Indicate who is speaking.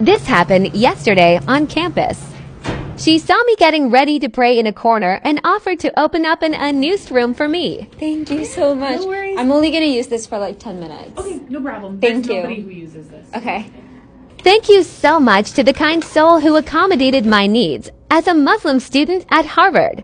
Speaker 1: This happened yesterday on campus. She saw me getting ready to pray in a corner and offered to open up an unused room for me.
Speaker 2: Thank you so much.
Speaker 3: No worries.
Speaker 2: I'm only gonna use this for like 10 minutes.
Speaker 3: Okay, no problem.
Speaker 2: Thank
Speaker 3: There's
Speaker 2: you.
Speaker 3: nobody who uses this.
Speaker 2: Okay.
Speaker 1: Thank you so much to the kind soul who accommodated my needs as a Muslim student at Harvard.